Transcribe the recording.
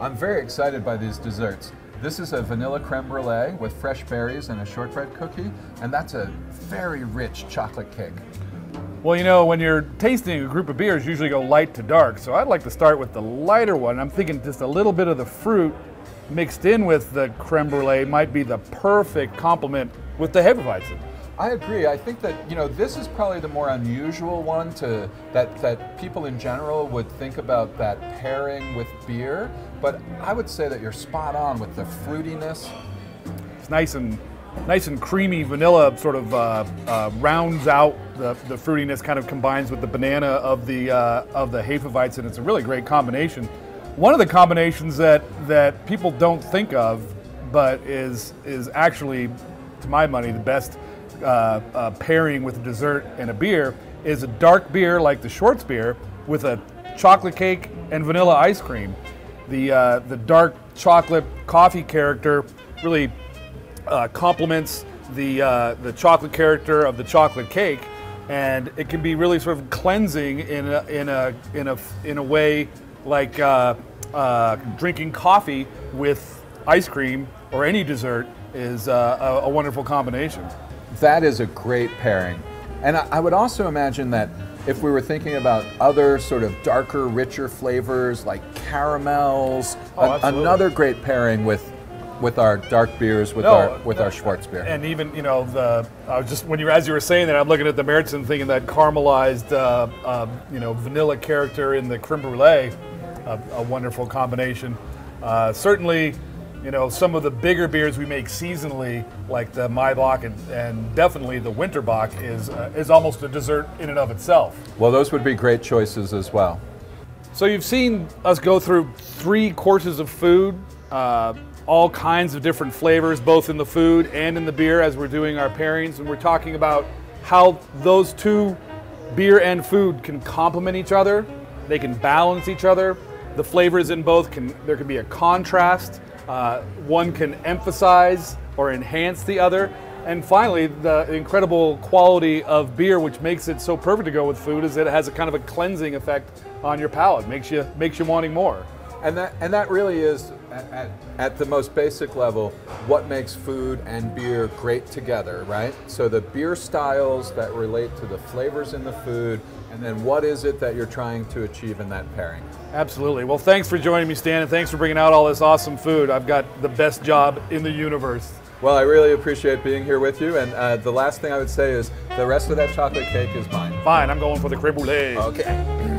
I'm very excited by these desserts. This is a vanilla creme brulee with fresh berries and a shortbread cookie, and that's a very rich chocolate cake. Well, you know, when you're tasting a group of beers, you usually go light to dark. So I'd like to start with the lighter one. I'm thinking just a little bit of the fruit mixed in with the creme brulee might be the perfect complement with the Hefeweizen. I agree. I think that you know this is probably the more unusual one to that that people in general would think about that pairing with beer. But I would say that you're spot on with the fruitiness. It's nice and nice and creamy vanilla sort of uh, uh, rounds out the, the fruitiness kind of combines with the banana of the uh, of the Hefeweizen. It's a really great combination. One of the combinations that that people don't think of, but is is actually, to my money, the best uh, uh, pairing with a dessert and a beer is a dark beer like the Schwarzbier with a chocolate cake and vanilla ice cream. The uh, the dark chocolate coffee character really uh, complements the the chocolate character of the chocolate cake, and it can be really sort of cleansing in a in a in a in a way like uh, uh, drinking coffee with ice cream or any dessert is uh, a, a wonderful combination. That is a great pairing, and I, I would also imagine that if we were thinking about other sort of darker, richer flavors like caramels, Oh, another great pairing with with our dark beers with No, our with our Schwarzbier. And even you know the I was just when you as you were saying that I'm looking at the Märzen thinking that caramelized uh, uh, you know vanilla character in the creme brulee, a, a wonderful combination. Uh, certainly, you know some of the bigger beers we make seasonally, like the Maibock and, and definitely the Winterbock, is uh, is almost a dessert in and of itself. well, those would be great choices as well. So you've seen us go through three courses of food, uh, all kinds of different flavors, both in the food and in the beer as we're doing our pairings, and we're talking about how those two, beer and food, can complement each other. They can balance each other. The flavors in both can there can be a contrast. Uh, one can emphasize or enhance the other. And finally, the incredible quality of beer, which makes it so perfect to go with food, is that it has a kind of a cleansing effect on your palate. Makes you makes you wanting more. And that and that really is at, at, at the most basic level what makes food and beer great together, right? So the beer styles that relate to the flavors in the food, and then what is it that you're trying to achieve in that pairing? Absolutely. Well, thanks for joining me, Stan, and thanks for bringing out all this awesome food. I've got the best job in the universe. Well, I really appreciate being here with you. And uh, the last thing I would say is the rest of that chocolate cake is mine. Fine, I'm going for the creme brulee. Okay.